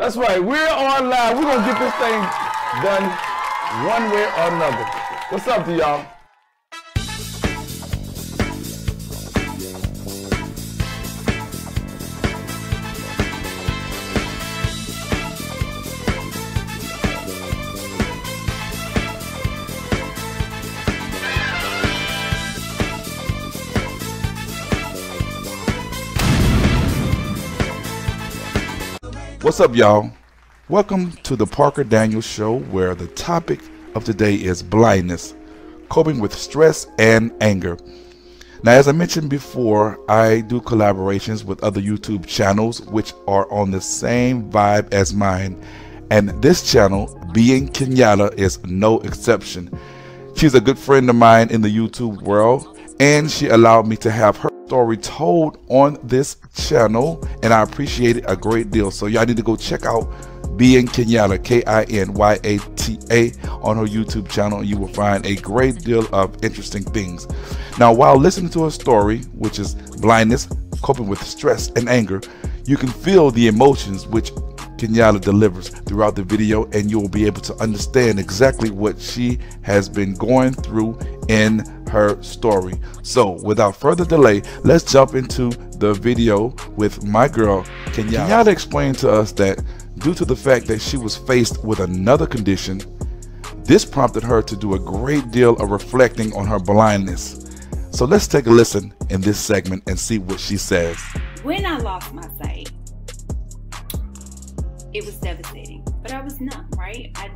That's right. We're on live. We're gonna get this thing done one way or another. What's up to y'all? What's up, y'all? Welcome to the Parker Daniels Show, where the topic of today is blindness, coping with stress and anger. Now, as I mentioned before, I do collaborations with other YouTube channels which are on the same vibe as mine, and this channel, Being Kinyata, is no exception. She's a good friend of mine in the YouTube world, and she allowed me to have her story told on this channel, and I appreciate it a great deal. So y'all need to go check out Being Kinyata, K-I-N-Y-A-T-A, on her YouTube channel. You will find a great deal of interesting things. Now, while listening to her story, which is blindness, coping with stress and anger, you can feel the emotions which Kinyata delivers throughout the video, and you will be able to understand exactly what she has been going through in her story. So, without further delay, let's jump into the video with my girl Kinyata. Kinyata explained to us that due to the fact that she was faced with another condition, this prompted her to do a great deal of reflecting on her blindness. So let's take a listen in this segment and see what she says. When I lost my sight, it was devastating, but I was numb, right? I,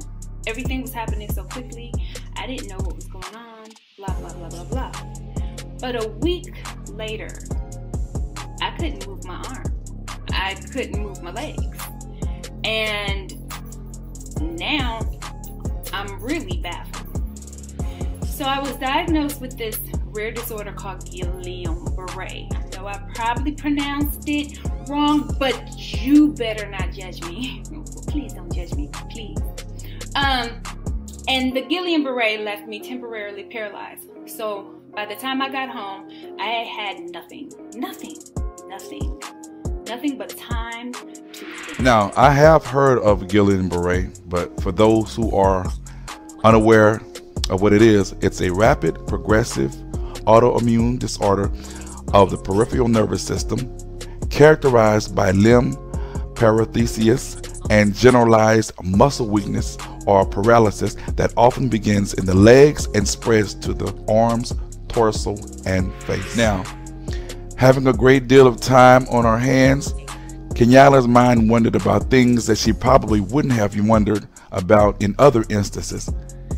everything was happening so quickly. I didn't know what was going on, blah, blah, blah, blah, blah. But a week later, I couldn't move my arm. I couldn't move my legs. And now I'm really baffled. So I was diagnosed with this rare disorder called Guillain-Barré. I know I probably pronounced it wrong, but you better not judge me. Please don't judge me, please. Um, and the Guillain-Barré left me temporarily paralyzed. So by the time I got home, I had nothing, nothing, nothing, nothing but time. Now, I have heard of Guillain-Barré, but for those who are unaware of what it is, it's a rapid progressive autoimmune disorder of the peripheral nervous system characterized by limb paresthesia and generalized muscle weakness or paralysis that often begins in the legs and spreads to the arms, torso, and face. Now, having a great deal of time on our hands, Kinyata's mind wondered about things that she probably wouldn't have wondered about in other instances.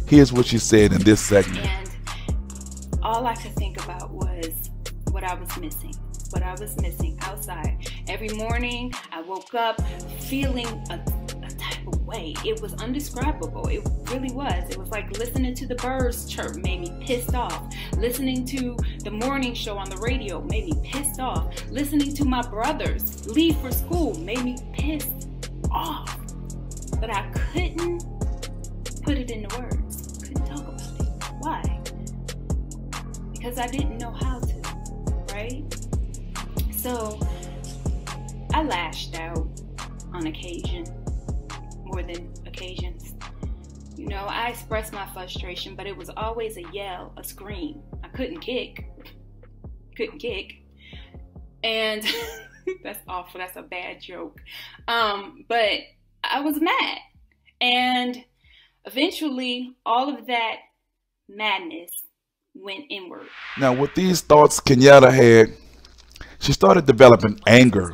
Here's what she said in this segment. And all I could think about was what I was missing, what I was missing outside. Every morning I woke up feeling a, a type of way. It was undescribable. It really was. It was like listening to the birds chirp made me pissed off. Listening to the morning show on the radio made me pissed off. Listening to my brothers leave for school made me pissed off. But I couldn't put it into words. Couldn't talk about it. Why? Because I didn't know how to, right? So I lashed out on occasion, more than occasions. You know, I expressed my frustration, but it was always a yell, a scream. I couldn't kick. Couldn't kick. And that's awful. That's a bad joke. Um, but I was mad. And eventually, all of that madness went inward. Now, with these thoughts Kinyata had, she started developing anger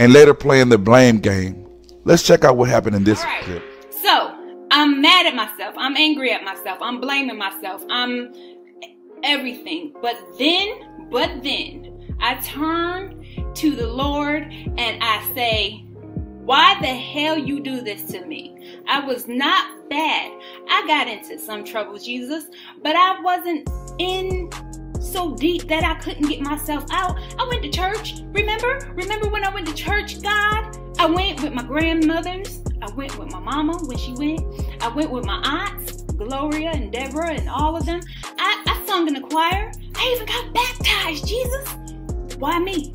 and later playing the blame game. Let's check out what happened in this right. clip. So, I'm mad at myself. I'm angry at myself. I'm blaming myself. I'm everything. But then, but then, I turn to the Lord and I say, why the hell you do this to me? I was not bad. I got into some trouble, Jesus, but I wasn't in so deep that I couldn't get myself out. I went to church. Remember? Remember when I went to church, God? I went with my grandmothers. I went with my mama when she went. I went with my aunts, Gloria and Deborah and all of them. I, I sung in the choir. I even got baptized, Jesus. Why me?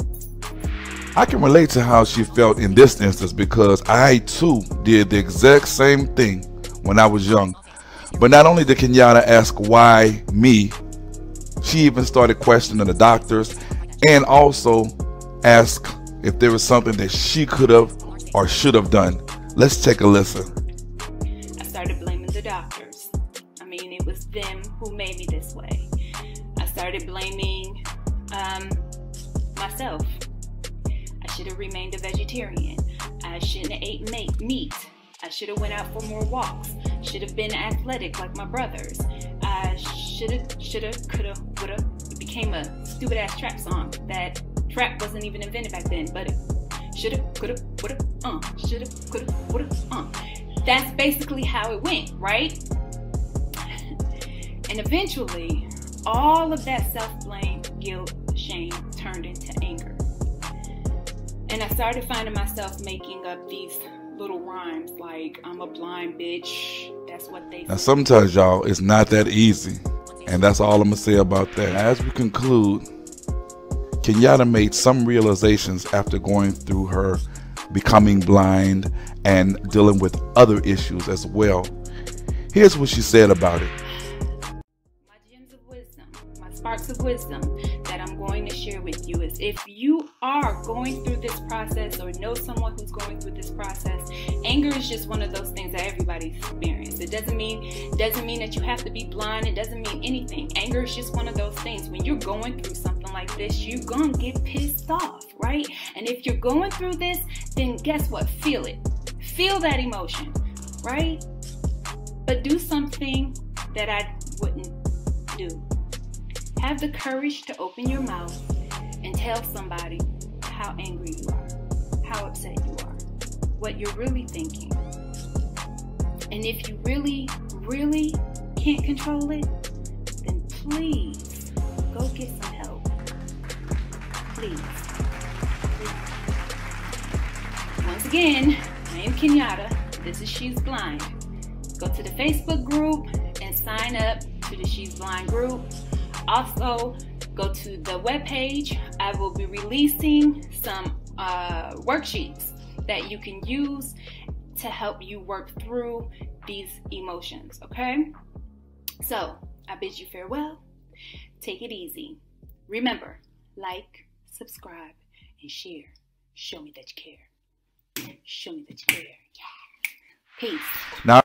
I can relate to how she felt in this instance because I too did the exact same thing when I was young. But not only did Kinyata ask why me, she even started questioning the doctors and also asked if there was something that she could have or should have done. Let's take a listen. I started blaming the doctors. I mean, it was them who made me this way. I started blaming um, myself. I should have remained a vegetarian. I shouldn't have ate meat. I should have went out for more walks. Should have been athletic like my brothers. I should have, should have, could have, would have. It became a stupid ass trap song that trap wasn't even invented back then, but it should have, could have, would have, uh, should have, could have, would have, uh. That's basically how it went, right? and eventually, all of that self blame, guilt, shame turned into anger. And I started finding myself making up these little rhymes like, I'm a blind bitch. That's what they Now, sometimes, y'all, it's not that easy. And that's all I'm to say about that. As we conclude, Kinyata made some realizations after going through her becoming blind and dealing with other issues as well. Here's what she said about it. My gems of wisdom, my sparks of wisdom going to share with you is if you are going through this process or know someone who's going through this process, anger is just one of those things that everybody experiences. It doesn't mean doesn't mean that you have to be blind. It doesn't mean anything. Anger is just one of those things. When you're going through something like this, you're gonna get pissed off, right? And if you're going through this, then guess what? Feel it. Feel that emotion, right? But do something that I wouldn't do. Have the courage to open your mouth and tell somebody how angry you are, how upset you are, what you're really thinking. And if you really, really can't control it, then please go get some help. Please. Once again, I am Kinyata. This is She's Blind. Go to the Facebook group and sign up to the She's Blind group. Also, go to the webpage. I will be releasing some uh, worksheets that you can use to help you work through these emotions, okay? So, I bid you farewell. Take it easy. Remember, like, subscribe, and share. Show me that you care. Show me that you care. Yeah. Peace. Now,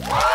What?